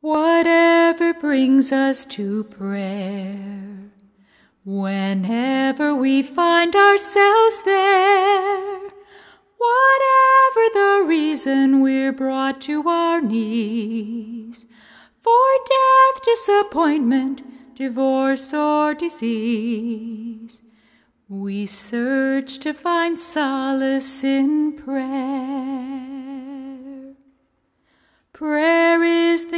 Whatever brings us to prayer, whenever we find ourselves there, whatever the reason we're brought to our knees, for death, disappointment, divorce, or disease, we search to find solace in prayer. Prayer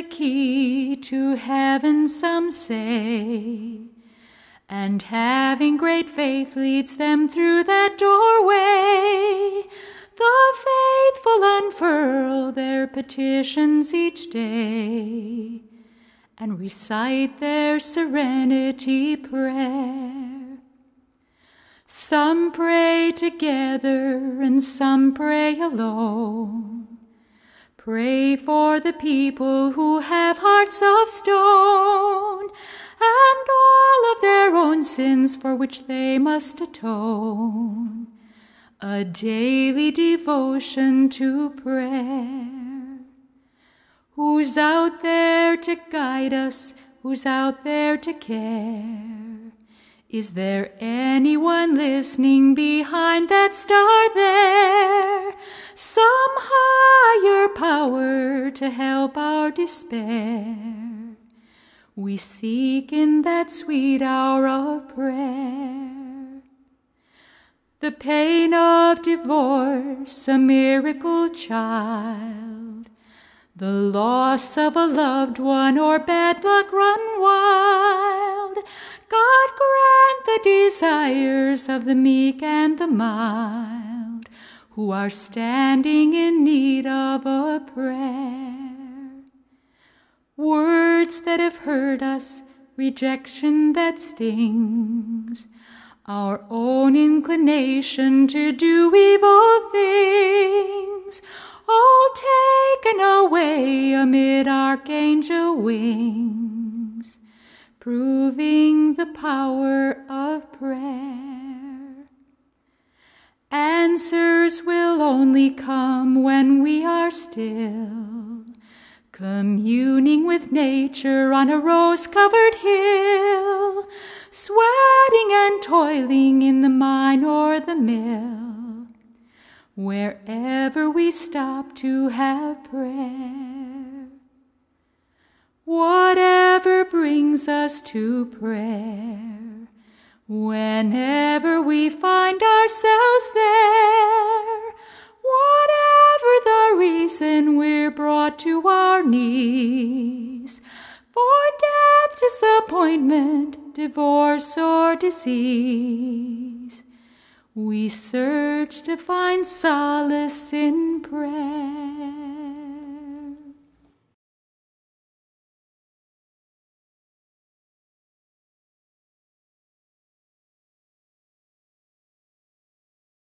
the key to heaven, some say, and having great faith leads them through that doorway. The faithful unfurl their petitions each day and recite their serenity prayer. Some pray together and some pray alone. Pray for the people who have hearts of stone and all of their own sins for which they must atone. A daily devotion to prayer. Who's out there to guide us? Who's out there to care? Is there anyone listening behind that star there? Some power to help our despair. We seek in that sweet hour of prayer. The pain of divorce, a miracle child. The loss of a loved one or bad luck run wild. God grant the desires of the meek and the mild, who are standing in need of a prayer. Words that have hurt us, rejection that stings, our own inclination to do evil things, all taken away amid archangel wings proving the power of prayer. Answers will only come when we are still, communing with nature on a rose covered hill, sweating and toiling in the mine or the mill, wherever we stop to have prayer. Whatever brings us to prayer, whenever we find ourselves we're to our knees, for death, disappointment, divorce, or disease, we search to find solace in prayer.